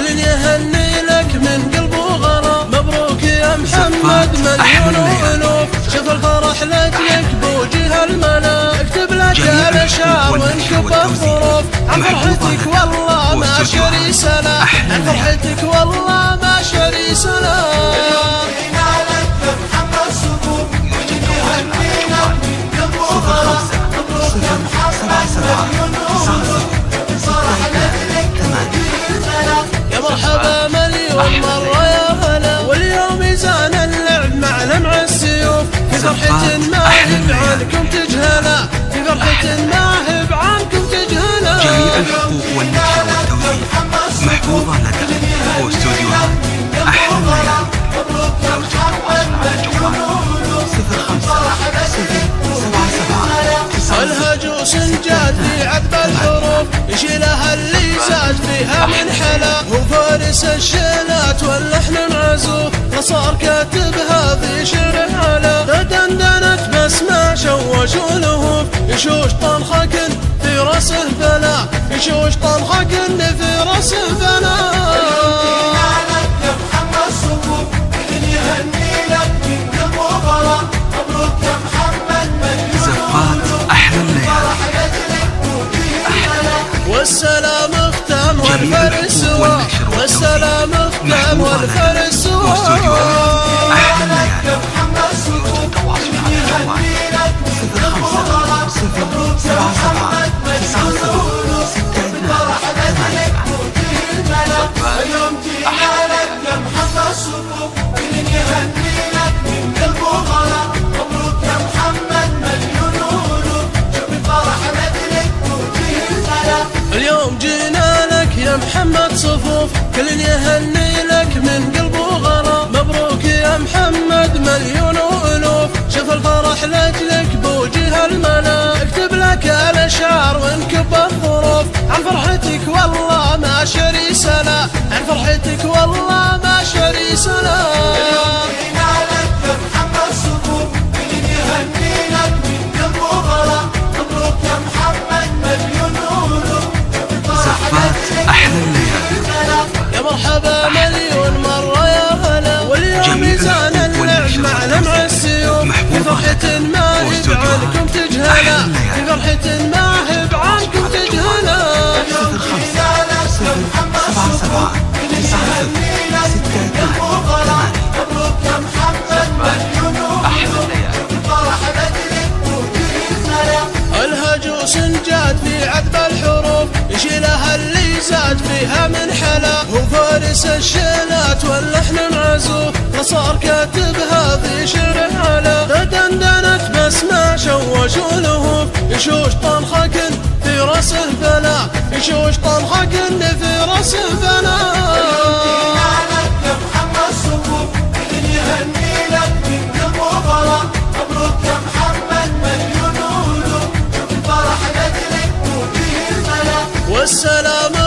كل يهني لك من قلب وغرام مبروك يا محمد مليون والوف شوف الفرح لجلك بوجه الملا اكتب لك الاشعار وانكب الظروف. عن فرحتك والله ما شري سلام عن فرحتك والله ما شري سلام فرحة ما هب عنكم تجهلا. في فرحة ما هب عنكم تجهلا. جميع الحقوق والنشر والتوزيع محفوظة لدى واستوديوهات أحلى صفر خمسة صفر سبعة سبعة الهجوس جاد في عذب الحروف يشيلها اللي زاد فيها من حلا. هو فارس الشيلات واللحن معزوف فصار كاتبها في شعر على تدندنت بس ما شوش ولهوف يشوش طنخك في راسه بلا يشوش طنخك في راسه بلا زفات أحلى الليالي والسلام والفرس الحقوق سوا والسلام اختم محفوظة والفرس لدى سوا واستوديوهات أحلى الليالي لو تتواصل على الجوال صفر خمسة صفر سبعة سبعة تسعة صفر ستة اثنان ثمانية صفوف كل يهني لك من قلب وغرام مبروك يا محمد مليون والوف شوف الفرح لأجلك بوجه الملا اكتب لك الاشعار وانكب الظروف. عن فرحتك والله ما شري سلا عن فرحتك والله ما شري فرحة ما عنكم أحلى تجهلا الليالي. في فرحة ما فارس الشيلات واللحن معزوف فصار كاتبها في شعر على تدندنت بس ما شوش ولهوف يشوش طنخك في راسه بلا يشوش طنخك في راسه بلا والسلام